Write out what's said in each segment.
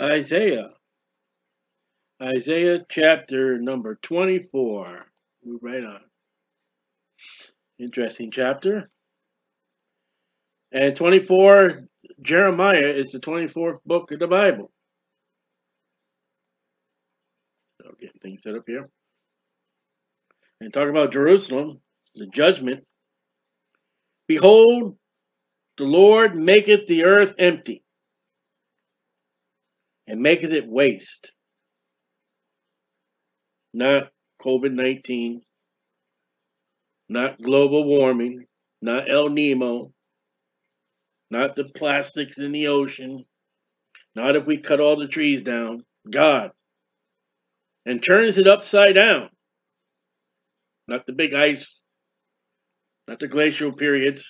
Isaiah. Isaiah chapter number 24. Move right on. Interesting chapter. And 24, Jeremiah is the 24th book of the Bible. So getting things set up here. And talk about Jerusalem, the judgment. Behold, the Lord maketh the earth empty, and maketh it waste. Not COVID 19, not global warming, not El Niño, not the plastics in the ocean, not if we cut all the trees down. God. And turns it upside down. Not the big ice, not the glacial periods.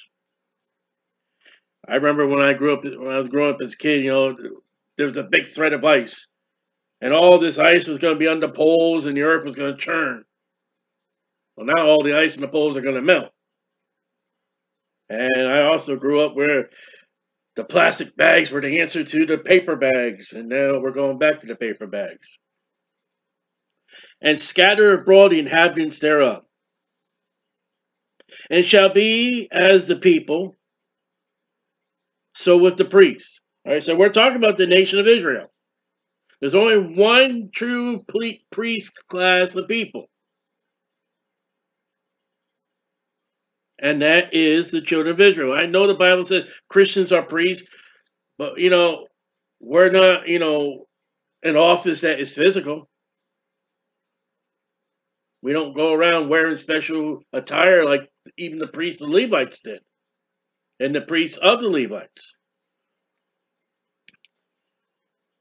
I remember when I grew up, when I was growing up as a kid, you know, there was a big threat of ice. And all this ice was going to be the poles and the earth was going to churn. Well, now all the ice and the poles are going to melt. And I also grew up where the plastic bags were the answer to the paper bags. And now we're going back to the paper bags. And scatter abroad the inhabitants thereof. And shall be as the people, so with the priests. All right, so we're talking about the nation of Israel. There's only one true priest class of people. And that is the children of Israel. I know the Bible says Christians are priests, but you know, we're not, you know, an office that is physical. We don't go around wearing special attire like even the priests and Levites did, and the priests of the Levites.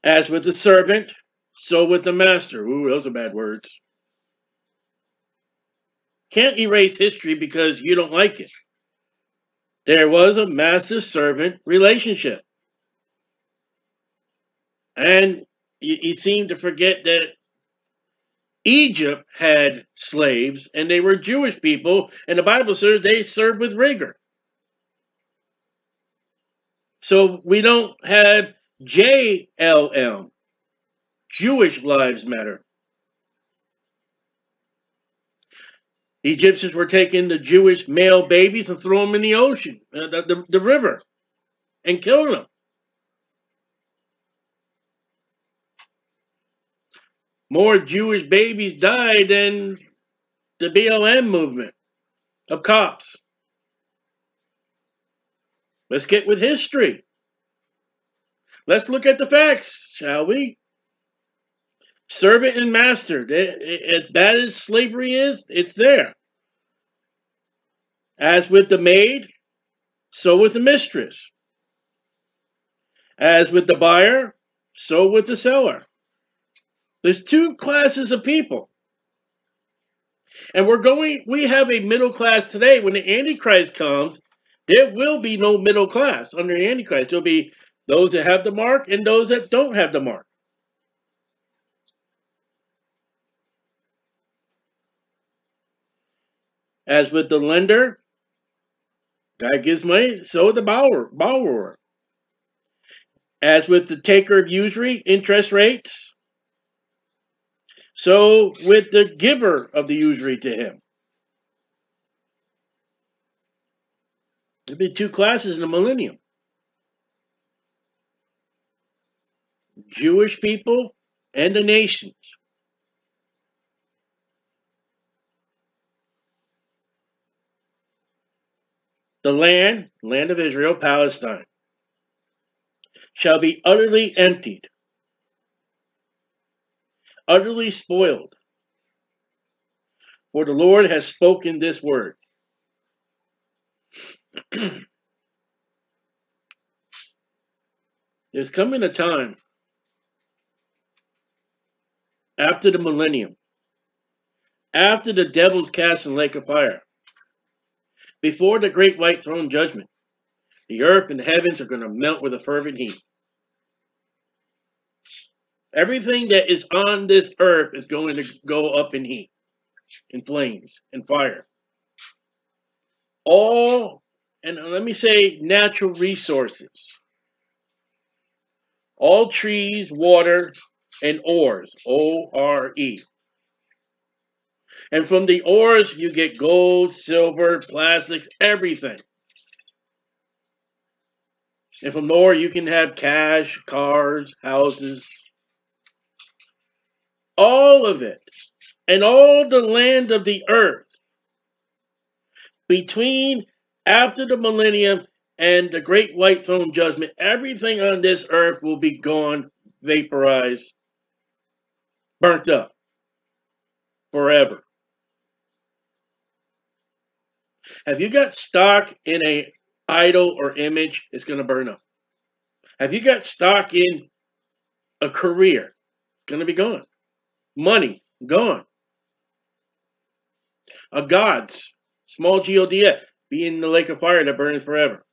As with the servant, so with the master. Ooh, those are bad words. Can't erase history because you don't like it. There was a master servant relationship. And you, you seem to forget that Egypt had slaves and they were Jewish people, and the Bible says they served with rigor. So we don't have JLM, Jewish Lives Matter. Egyptians were taking the Jewish male babies and throwing them in the ocean, uh, the, the, the river, and killing them. More Jewish babies died than the BLM movement of cops. Let's get with history. Let's look at the facts, shall we? Servant and master. As bad as slavery is, it's there. As with the maid, so with the mistress. As with the buyer, so with the seller. There's two classes of people. And we're going, we have a middle class today. When the Antichrist comes, there will be no middle class under the Antichrist. There'll be those that have the mark and those that don't have the mark. As with the lender, God gives money, so the borrower. borrower. As with the taker of usury, interest rates, so with the giver of the usury to him. There'll be two classes in the millennium. Jewish people and the nations. The land, land of Israel, Palestine, shall be utterly emptied, utterly spoiled. For the Lord has spoken this word. There's coming a time after the millennium, after the devil's cast in lake of fire, before the great white throne judgment, the earth and the heavens are going to melt with a fervent heat. Everything that is on this earth is going to go up in heat, in flames, in fire. All, and let me say natural resources, all trees, water, and ores. O R E. And from the ores, you get gold, silver, plastics, everything. And from ore, you can have cash, cars, houses, all of it. And all the land of the earth between after the millennium and the great white throne judgment, everything on this earth will be gone, vaporized, burnt up forever. Have you got stock in a idol or image? It's going to burn up. Have you got stock in a career? Going to be gone. Money gone. A gods Small G-O-D-S. Be in the lake of fire that burns forever.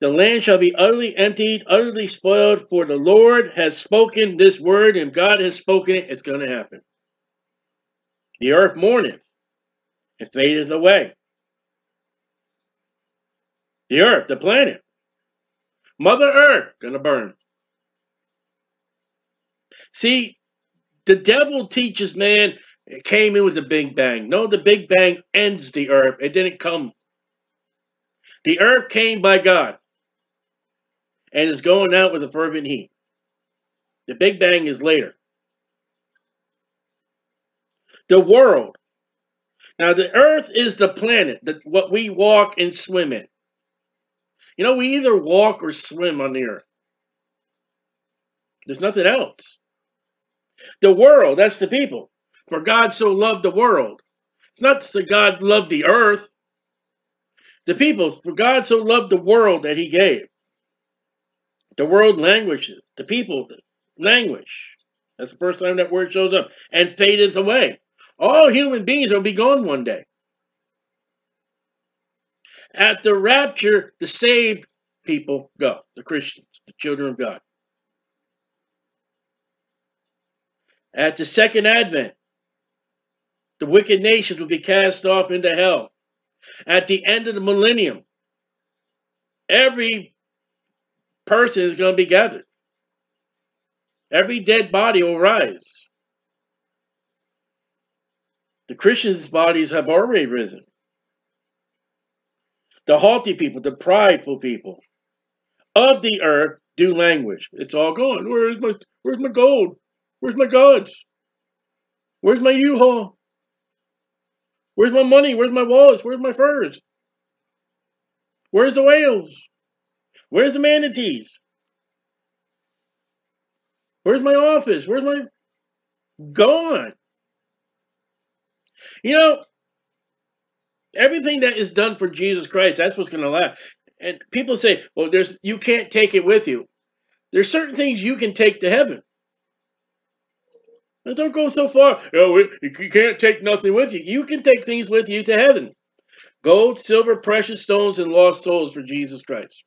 The land shall be utterly emptied, utterly spoiled, for the Lord has spoken this word, and God has spoken it. It's going to happen. The earth mourneth, and fadeth away. The earth, the planet, Mother Earth, going to burn. See, the devil teaches man it came in with a big bang. No, the big bang ends the earth. It didn't come. The earth came by God and is going out with a fervent heat. The big bang is later. The world. Now, the earth is the planet, that what we walk and swim in. You know, we either walk or swim on the earth. There's nothing else. The world, that's the people. For God so loved the world. It's not that God loved the earth. The people, for God so loved the world that he gave. The world languishes. The people languish. That's the first time that word shows up. And fadeth away. All human beings will be gone one day. At the rapture, the saved people go. The Christians, the children of God. At the second advent, the wicked nations will be cast off into hell. At the end of the millennium, every person is going to be gathered. Every dead body will rise. The Christians' bodies have already risen. The haughty people, the prideful people of the earth do language. It's all gone. Where's my where's my gold? Where's my gods? Where's my U-Haul? Where's my money? Where's my wallets? Where's my furs? Where's the whales? Where's the manatees? Where's my office? Where's my gone? You know, everything that is done for Jesus Christ, that's what's going to last. And people say, well, there's you can't take it with you. There's certain things you can take to heaven. Now don't go so far. Oh, you, you can't take nothing with you. You can take things with you to heaven. Gold, silver, precious stones, and lost souls for Jesus Christ.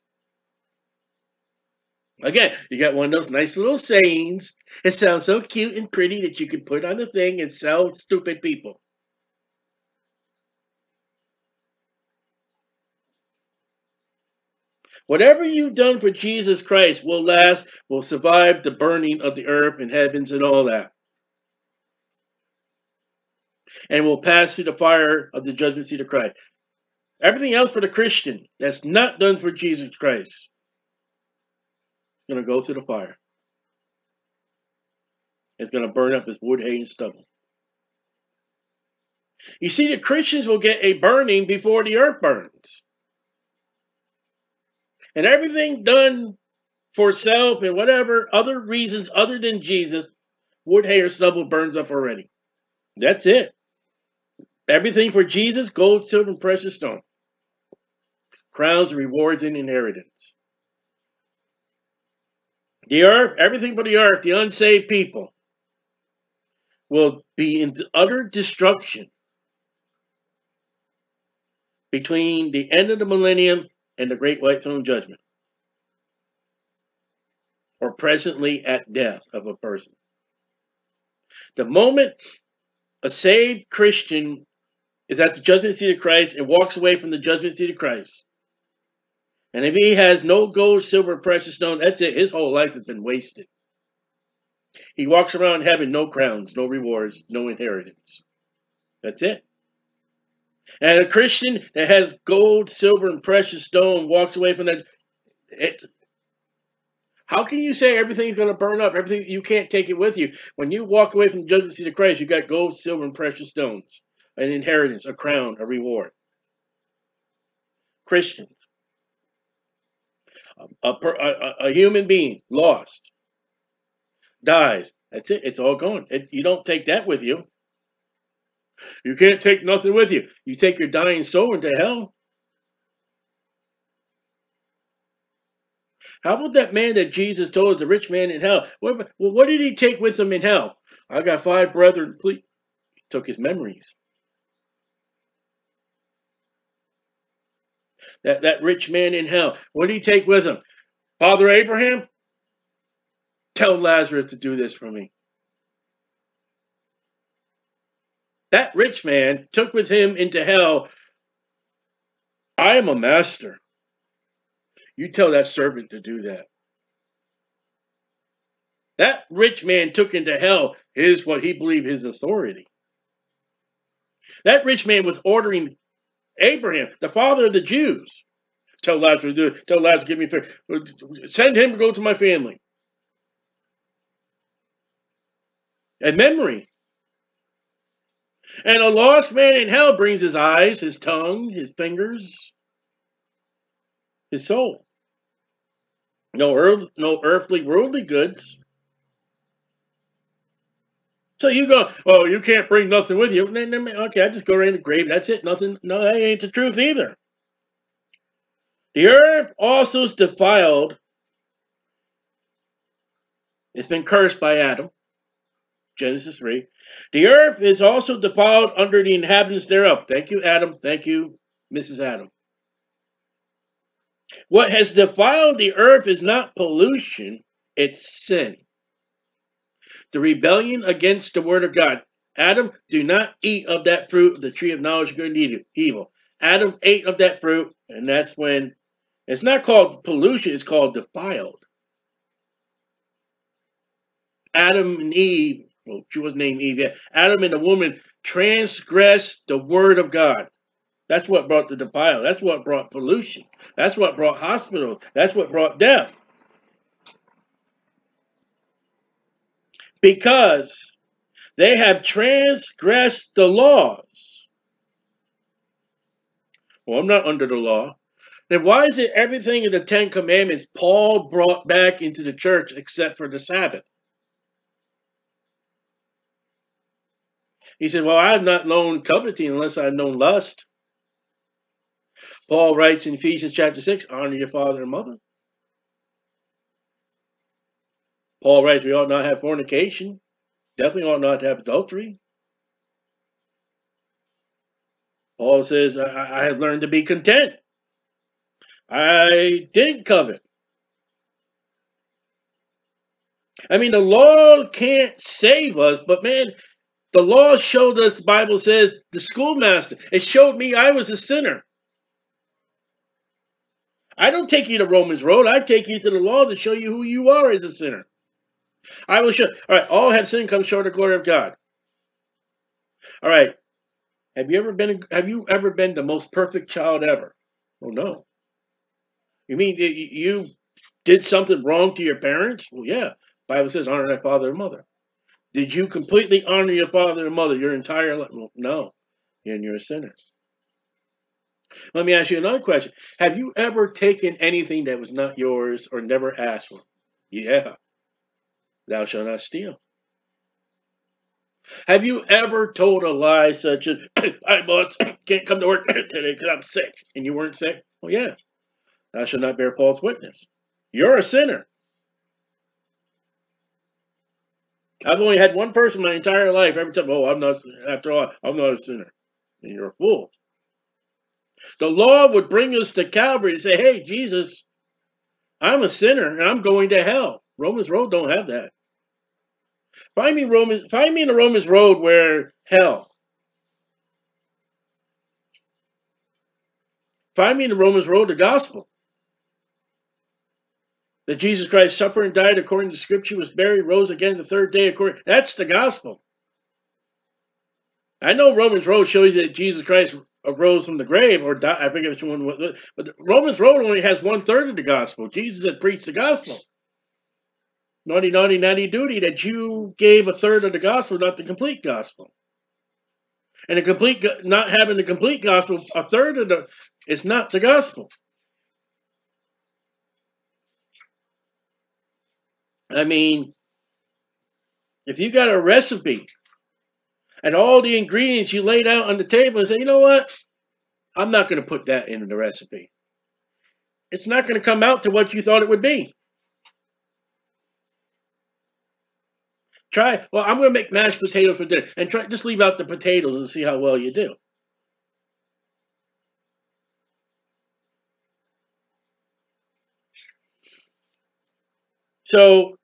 Again, you got one of those nice little sayings. It sounds so cute and pretty that you could put on a thing and sell stupid people. Whatever you've done for Jesus Christ will last, will survive the burning of the earth and heavens and all that and will pass through the fire of the judgment seat of Christ. Everything else for the Christian that's not done for Jesus Christ is going to go through the fire. It's going to burn up as wood, hay, and stubble. You see, the Christians will get a burning before the earth burns. And everything done for self and whatever other reasons other than Jesus, wood, hay, or stubble burns up already. That's it. Everything for Jesus, gold, silver, and precious stone. Crowns, rewards, and inheritance. The earth, everything but the earth, the unsaved people, will be in utter destruction between the end of the millennium and the great white throne judgment, or presently at death of a person. The moment a saved Christian is at the judgment seat of Christ and walks away from the judgment seat of Christ, And if he has no gold, silver, precious stone, that's it. His whole life has been wasted. He walks around having no crowns, no rewards, no inheritance. That's it. And a Christian that has gold, silver, and precious stone walks away from that. It, how can you say everything's going to burn up? Everything you can't take it with you. When you walk away from the judgment seat of Christ, you got gold, silver, and precious stones, an inheritance, a crown, a reward. Christians, a, a, a human being lost, dies. That's it. It's all gone. It, you don't take that with you. You can't take nothing with you. You take your dying soul into hell. How about that man that Jesus told, the rich man in hell? What, what did he take with him in hell? I got five brethren. Please. He took his memories. That, that rich man in hell. What did he take with him? Father Abraham, tell Lazarus to do this for me. That rich man took with him into hell, I am a master. You tell that servant to do that. That rich man took into hell his what he believed his authority. That rich man was ordering Abraham, the father of the Jews, tell Lazarus, do it. Tell Lazarus, give me food. Send him to go to my family. And memory. And a lost man in hell brings his eyes, his tongue, his fingers, his soul. No earth, no earthly, worldly goods. So you go, oh, you can't bring nothing with you. Okay, I just go right in the grave. That's it. Nothing. No, that ain't the truth either. The earth also is defiled. It's been cursed by Adam. Genesis 3. The earth is also defiled under the inhabitants thereof. Thank you, Adam. Thank you, Mrs. Adam. What has defiled the earth is not pollution, it's sin. The rebellion against the word of God. Adam, do not eat of that fruit of the tree of knowledge of good and evil. Adam ate of that fruit, and that's when it's not called pollution, it's called defiled. Adam and Eve well, she was named Eve. Yeah. Adam and the woman transgressed the word of God. That's what brought the defile. That's what brought pollution. That's what brought hospitals. That's what brought death. Because they have transgressed the laws. Well, I'm not under the law. Then why is it everything in the Ten Commandments Paul brought back into the church except for the Sabbath? He said, Well, I have not known coveting unless I have known lust. Paul writes in Ephesians chapter 6, honor your father and mother. Paul writes, we ought not have fornication. Definitely ought not to have adultery. Paul says, I, I have learned to be content. I didn't covet. I mean, the law can't save us, but man, the law showed us, the Bible says, the schoolmaster. It showed me I was a sinner. I don't take you to Romans Road. I take you to the law to show you who you are as a sinner. I will show. All right, all have sinned, come short of glory of God. All right. Have you ever been? Have you ever been the most perfect child ever? Oh no. You mean you did something wrong to your parents? Well, yeah. Bible says honor thy father and mother. Did you completely honor your father and mother your entire life? Well, no, and you're a sinner. Let me ask you another question. Have you ever taken anything that was not yours or never asked for? Yeah. Thou shalt not steal. Have you ever told a lie such as, I boss, can't come to work today because I'm sick, and you weren't sick? Well, yeah. Thou shalt not bear false witness. You're a sinner. I've only had one person my entire life every time, oh, I'm not, after all, I'm not a sinner. And you're a fool. The law would bring us to Calvary and say, hey, Jesus, I'm a sinner and I'm going to hell. Romans Road don't have that. Find me Romans, find me in the Romans Road where hell. Find me in the Romans Road the gospel. That Jesus Christ suffered and died according to Scripture, was buried, rose again the third day according. That's the gospel. I know Romans Road shows that Jesus Christ arose from the grave, or died, I forget which one, but Romans Road only has one third of the gospel. Jesus had preached the gospel. Naughty, naughty, naughty duty that you gave a third of the gospel, not the complete gospel. And the complete, not having the complete gospel, a third of the, it's not the gospel. I mean, if you got a recipe and all the ingredients you laid out on the table and say, you know what? I'm not going to put that in the recipe. It's not going to come out to what you thought it would be. Try, well, I'm going to make mashed potatoes for dinner. And try, just leave out the potatoes and see how well you do. So,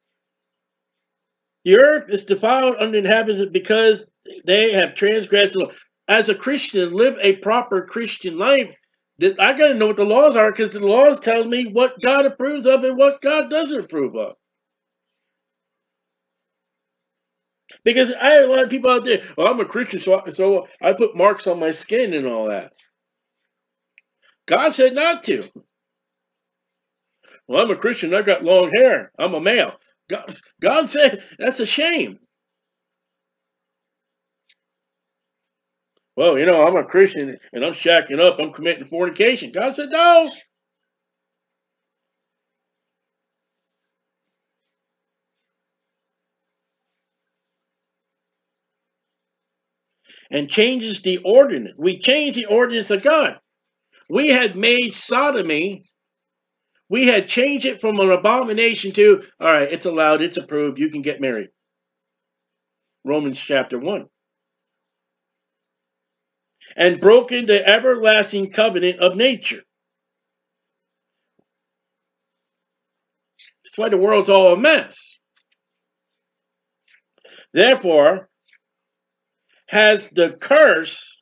the earth is defiled under uninhabited because they have transgressed the law. As a Christian, live a proper Christian life. That I got to know what the laws are because the laws tell me what God approves of and what God doesn't approve of. Because I have a lot of people out there, well, I'm a Christian, so I, so I put marks on my skin and all that. God said not to. Well, I'm a Christian, I got long hair, I'm a male. God, God said that's a shame. Well, you know, I'm a Christian and I'm shacking up, I'm committing fornication. God said no. And changes the ordinance. We change the ordinance of God. We had made sodomy, we had changed it from an abomination to, all right, it's allowed, it's approved, you can get married. Romans chapter 1. And broken the everlasting covenant of nature. That's why the world's all a mess. Therefore, has the curse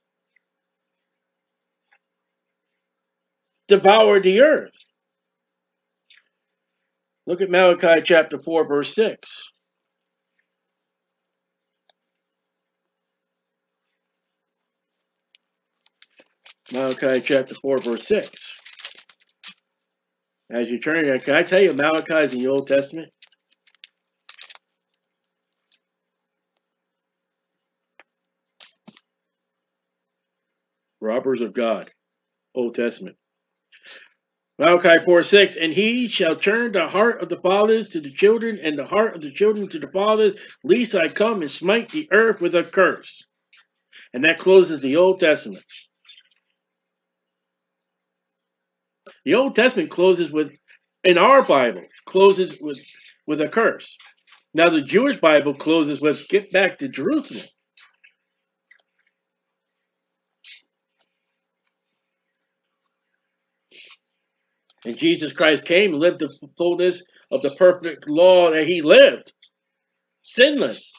devoured the earth? Look at Malachi chapter 4, verse 6. Malachi chapter 4, verse 6. As you turn here, can I tell you Malachi is in the Old Testament? Robbers of God. Old Testament. Malachi 4 6, and he shall turn the heart of the fathers to the children, and the heart of the children to the fathers, lest I come and smite the earth with a curse. And that closes the Old Testament. The Old Testament closes with, in our Bible, closes with, with a curse. Now the Jewish Bible closes with, get back to Jerusalem. And Jesus Christ came and lived the fullness of the perfect law that he lived, sinless,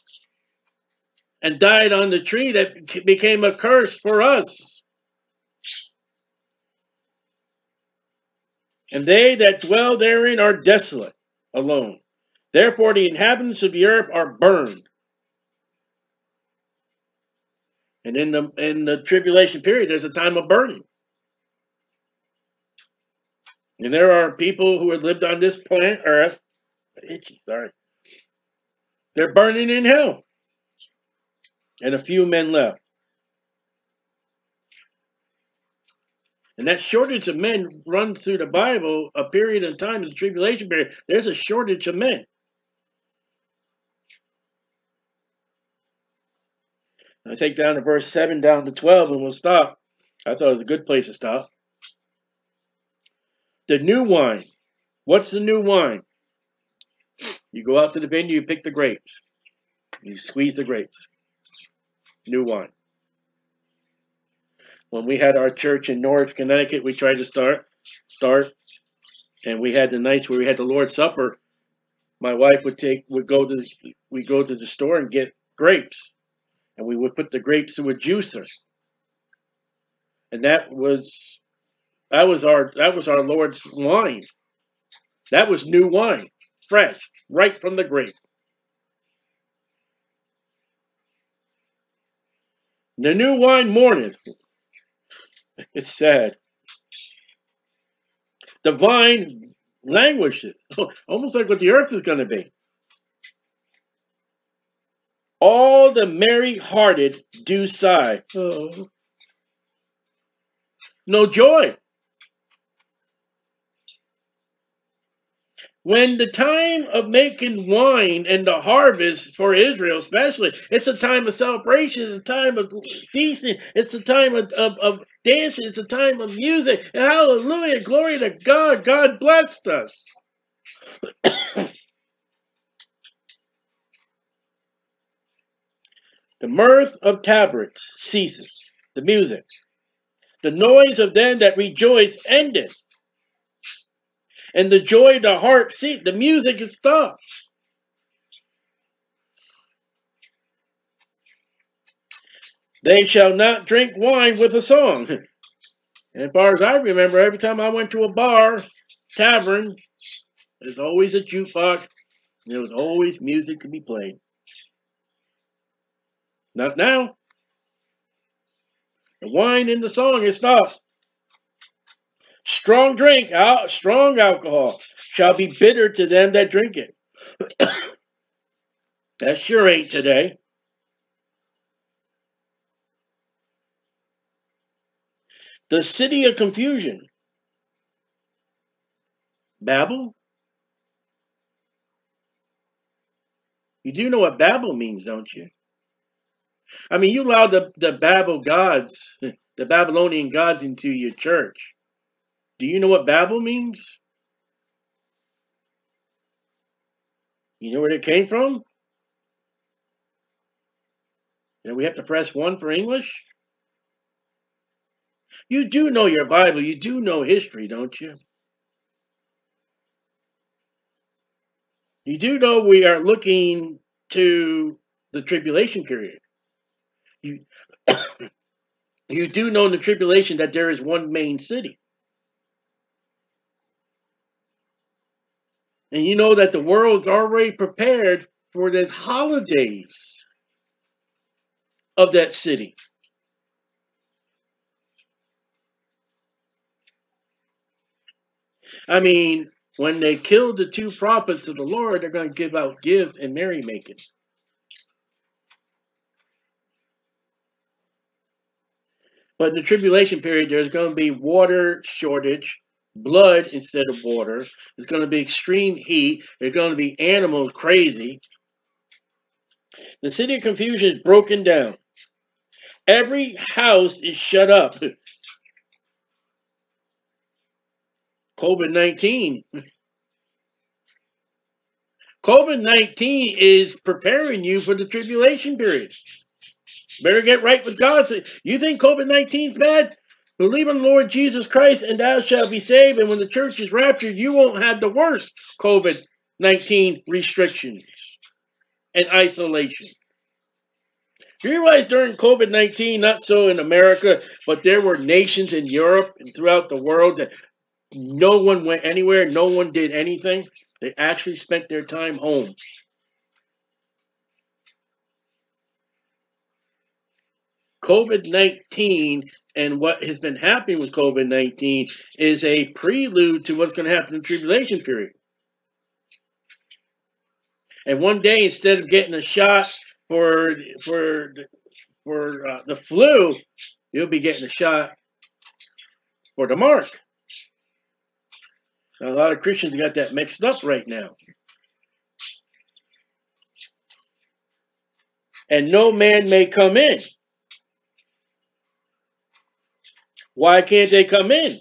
and died on the tree that became a curse for us. And they that dwell therein are desolate, alone. Therefore the inhabitants of the earth are burned. And in the in the tribulation period, there's a time of burning. And there are people who have lived on this planet Earth. Itchy, sorry. They're burning in hell. And a few men left. And that shortage of men runs through the Bible a period of time in the tribulation period. There's a shortage of men. I take down to verse 7 down to 12 and we'll stop. I thought it was a good place to stop. The new wine. What's the new wine? You go out to the vineyard, you pick the grapes. You squeeze the grapes. New wine. When we had our church in Norwich, Connecticut, we tried to start start and we had the nights where we had the Lord's Supper. My wife would take would go to we go to the store and get grapes. And we would put the grapes through a juicer. And that was that was our that was our Lord's wine. That was new wine, fresh, right from the grape. The new wine mourneth. It's sad. The vine languishes, almost like what the earth is going to be. All the merry-hearted do sigh. Oh. No joy. When the time of making wine and the harvest for Israel, especially, it's a time of celebration, it's a time of feasting, it's a time of, of, of dancing, it's a time of music. Hallelujah, glory to God. God blessed us. the mirth of tabrets ceases, the music. The noise of them that rejoice ended and the joy the heart, see, the music is stopped. They shall not drink wine with a song. And as far as I remember, every time I went to a bar, tavern, there's always a jukebox. And there was always music to be played. Not now. The wine and the song is stopped. Strong drink, al- strong alcohol, shall be bitter to them that drink it. that sure ain't today. The city of confusion. Babel? You do know what Babel means, don't you? I mean, you allow the, the Babel gods, the Babylonian gods into your church. Do you know what Babel means? You know where it came from? And we have to press one for English? You do know your Bible. You do know history, don't you? You do know we are looking to the tribulation period. You, you do know in the tribulation that there is one main city. And you know that the world's already prepared for the holidays of that city. I mean, when they killed the two prophets of the Lord, they're going to give out gifts and merrymaking. But in the tribulation period, there's going to be water shortage, blood instead of water. There's going to be extreme heat. There's going to be animals crazy. The city of confusion is broken down. Every house is shut up. COVID 19. COVID 19 is preparing you for the tribulation period. Better get right with God. You think COVID 19 is bad? Believe in Lord Jesus Christ, and thou shalt be saved. And when the church is raptured, you won't have the worst COVID 19 restrictions and isolation. Do you realize during COVID 19, not so in America, but there were nations in Europe and throughout the world that no one went anywhere, no one did anything? They actually spent their time home. COVID 19 and what has been happening with COVID 19 is a prelude to what's going to happen in the tribulation period. And one day, instead of getting a shot for for for uh, the flu, you'll be getting a shot for the mark. Now, a lot of Christians got that mixed up right now. And no man may come in Why can't they come in?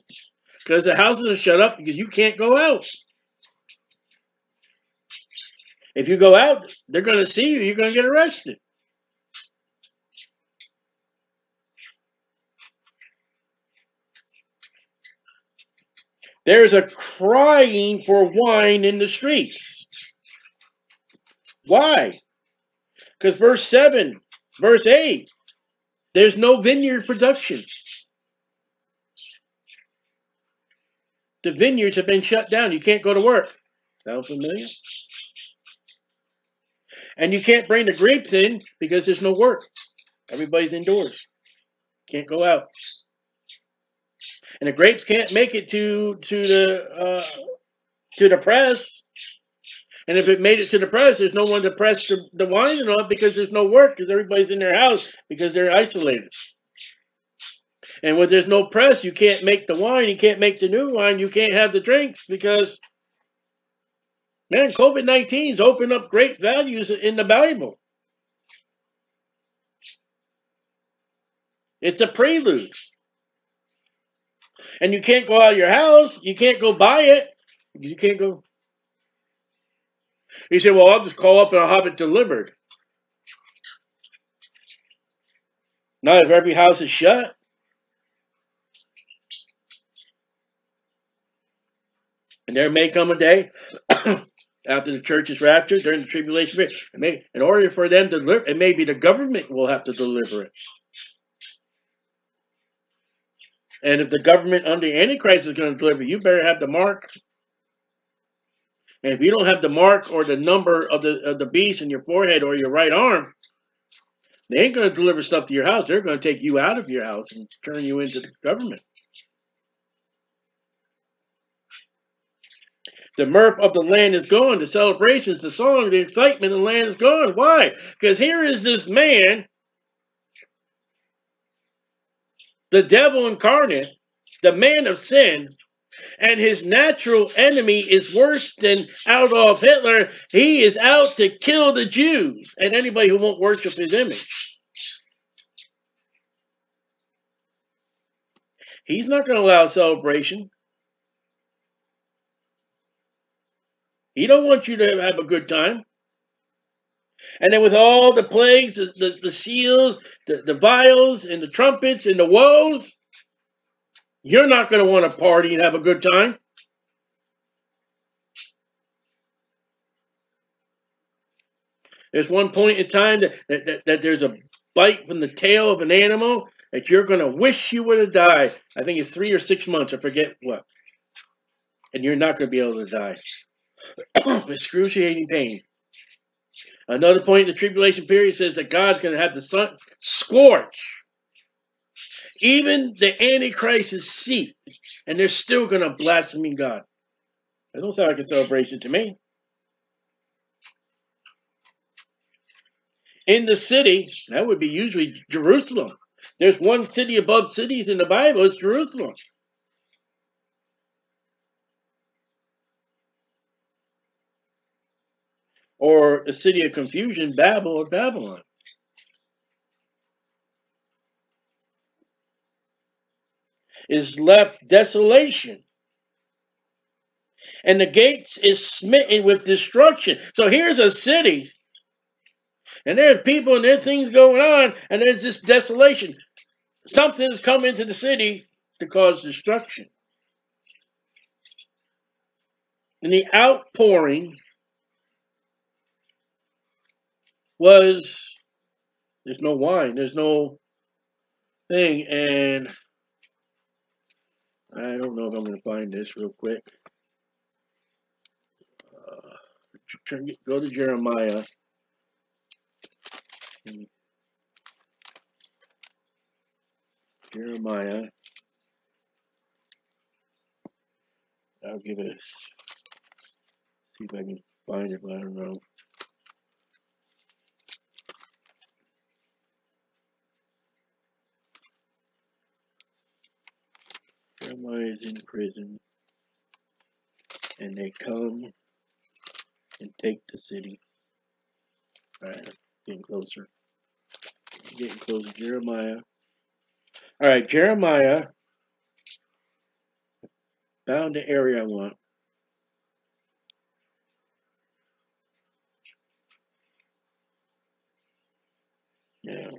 Because the houses are shut up because you can't go out. If you go out, they're going to see you. You're going to get arrested. There's a crying for wine in the streets. Why? Because verse 7, verse 8, there's no vineyard production. The vineyards have been shut down. You can't go to work. Sound familiar? And you can't bring the grapes in because there's no work. Everybody's indoors. Can't go out. And the grapes can't make it to to the uh, to the press. And if it made it to the press, there's no one to press the, the wine on because there's no work because everybody's in their house because they're isolated. And when there's no press, you can't make the wine, you can't make the new wine, you can't have the drinks because, man, COVID 19's opened up great values in the Bible. It's a prelude. And you can't go out of your house, you can't go buy it, you can't go. He said, Well, I'll just call up and I'll have it delivered. Not if every house is shut. And there may come a day after the church is raptured during the tribulation period. It may, in order for them to deliver, it may be the government will have to deliver it. And if the government under Antichrist is going to deliver, you better have the mark. And if you don't have the mark or the number of the of the beast in your forehead or your right arm, they ain't going to deliver stuff to your house. They're going to take you out of your house and turn you into the government. The mirth of the land is gone. The celebrations, the song, the excitement of the land is gone. Why? Because here is this man, the devil incarnate, the man of sin, and his natural enemy is worse than Adolf Hitler. He is out to kill the Jews and anybody who won't worship his image. He's not going to allow celebration. He don't want you to have a good time. And then with all the plagues, the, the, the seals, the, the vials, and the trumpets, and the woes, you're not going to want to party and have a good time. There's one point in time that, that, that, that there's a bite from the tail of an animal that you're going to wish you would have died. I think it's three or six months, I forget what. And you're not going to be able to die. excruciating pain. Another point in the tribulation period says that God's going to have the sun scorch even the Antichrist's seat, and they're still going to blaspheme God. That don't sound like a celebration to me. In the city, that would be usually Jerusalem. There's one city above cities in the Bible, it's Jerusalem. Or a city of confusion, Babel or Babylon. Is left desolation. And the gates is smitten with destruction. So here's a city, and there's people and there's things going on, and there's this desolation. Something's come into the city to cause destruction. And the outpouring was there's no wine, there's no thing, and I don't know if I'm going to find this real quick. Uh, turn, go to Jeremiah. Jeremiah. I'll give it a see if I can find it, but I don't know. Is in prison, and they come and take the city. Alright, getting closer. Getting closer. Jeremiah. Alright, Jeremiah found the area I want. Now,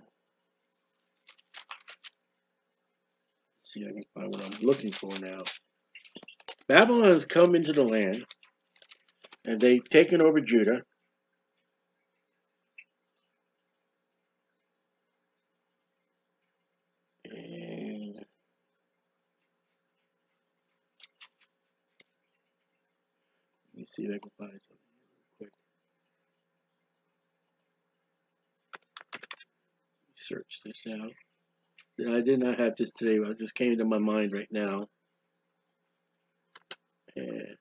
see if I can find what I'm looking for now. Babylon has come into the land, and they've taken over Judah. And me see if I can find something. Search this out. I did not have this today, but it just came to my mind right now. And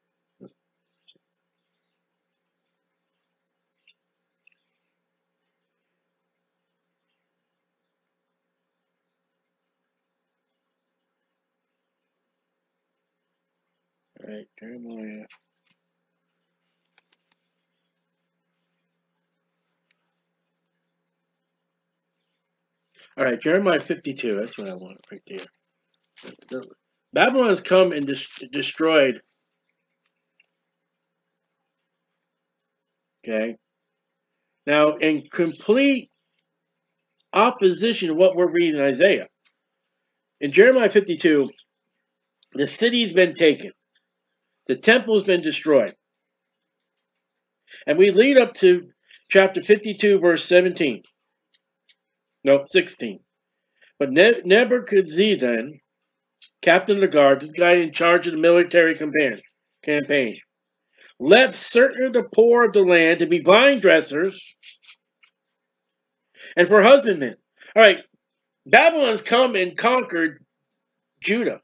All right, Jeremiah. All right, Jeremiah 52. That's what I want right there. Babylon has come and des- destroyed. Okay. Now, in complete opposition to what we're reading in Isaiah, in Jeremiah 52, the city's been taken, the temple's been destroyed. And we lead up to chapter 52, verse 17. No, 16. But ne- Nebuchadnezzar, captain of the guard, this guy in charge of the military campaign, campaign, left certain of the poor of the land to be vine dressers and for husbandmen. All right, Babylon's come and conquered Judah.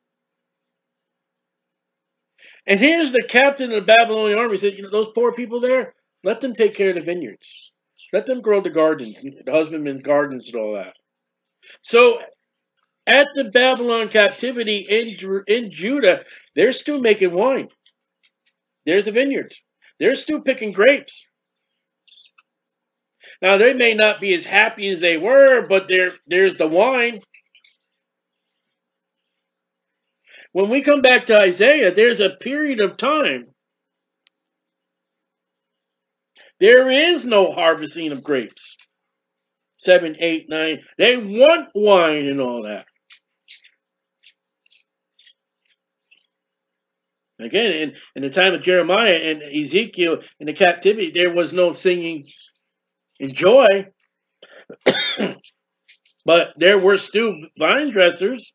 And here's the captain of the Babylonian army said, you know, those poor people there, let them take care of the vineyards. Let them grow the gardens, the husbandmen gardens and all that. So at the Babylon captivity in, in Judah, they're still making wine. There's the vineyards. They're still picking grapes. Now they may not be as happy as they were, but there there's the wine. When we come back to Isaiah, there's a period of time There is no harvesting of grapes. Seven, eight, nine. They want wine and all that. Again, in, in the time of Jeremiah and Ezekiel in the captivity, there was no singing and joy. but there were still vine dressers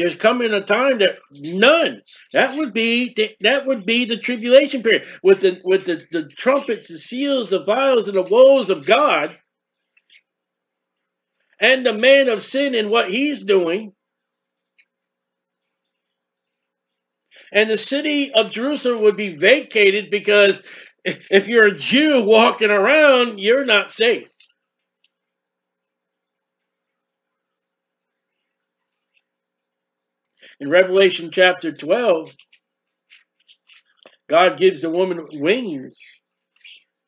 There's coming a time that none. That would be the, that would be the tribulation period with the with the, the trumpets, the seals, the vials, and the woes of God, and the man of sin and what he's doing. And the city of Jerusalem would be vacated because if you're a Jew walking around, you're not safe. In Revelation chapter 12, God gives the woman wings,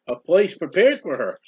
a place prepared for her.